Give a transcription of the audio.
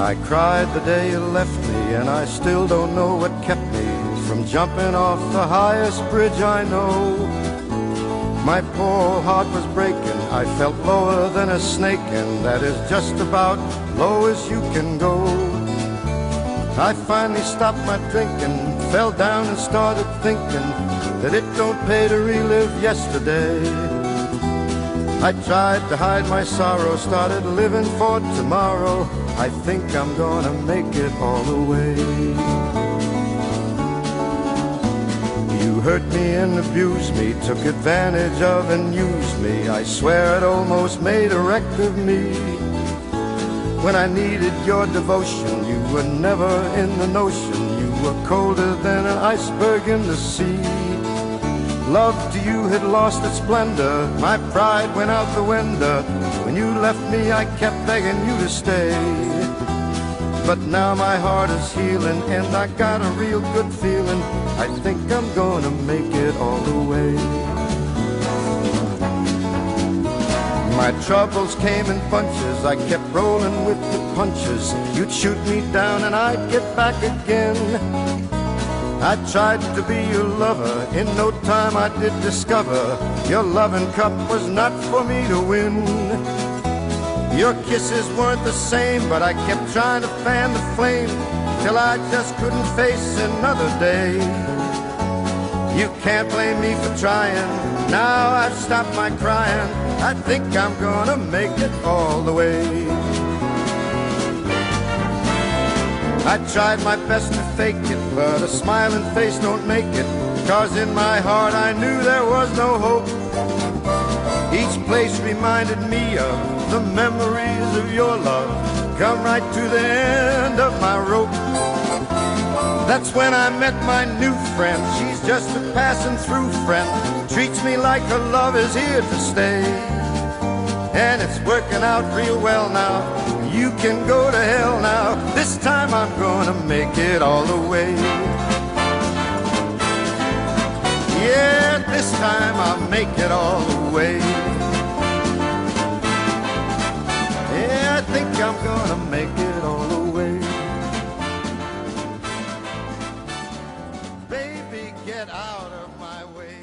I cried the day you left me, and I still don't know what kept me from jumping off the highest bridge I know. My poor heart was breaking, I felt lower than a snake, and that is just about low as you can go. I finally stopped my drinking, fell down and started thinking that it don't pay to relive yesterday. I tried to hide my sorrow, started living for tomorrow. I think I'm gonna make it all the way. You hurt me and abused me, took advantage of and used me. I swear it almost made a wreck of me. When I needed your devotion, you were never in the notion. You were colder than an iceberg in the sea. Love to you had lost its splendor. My pride went out the window. When you left me, I kept begging you to stay. But now my heart is healing and I got a real good feeling. I think I'm gonna make it all the way. My troubles came in bunches. I kept rolling with the punches. You'd shoot me down and I'd get back again. I tried to be your lover. In no time I did discover your loving cup was not for me to win. Your kisses weren't the same, but I kept trying to fan the flame till I just couldn't face another day. You can't blame me for trying. Now I've stopped my crying. I think I'm gonna make it all the way. I tried my best to fake it, but a smiling face don't make it. Cause in my heart I knew there was no hope. Each place reminded me of the memories of your love. Come right to the end of my rope. That's when I met my new friend. She's just a passing through friend. Treats me like her love is here to stay. And it's working out real well now. You can go to hell. This time I'm gonna make it all the way. Yeah, this time I'll make it all the way. Yeah, I think I'm gonna make it all the way. Baby, get out of my way.